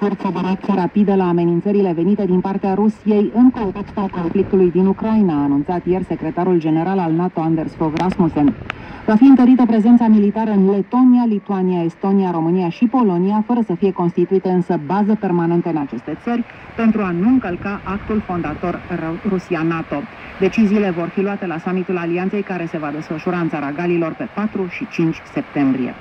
forță de reacție rapidă la amenințările venite din partea Rusiei în contextul conflictului din Ucraina, a anunțat ieri secretarul general al NATO Anders Fogh Rasmussen. Va fi întărită prezența militară în Letonia, Lituania, Estonia, România și Polonia, fără să fie constituite însă bază permanentă în aceste țări, pentru a nu încălca actul fondator Rusia-NATO. Deciziile vor fi luate la summitul alianței care se va desfășura în țara Galilor pe 4 și 5 septembrie.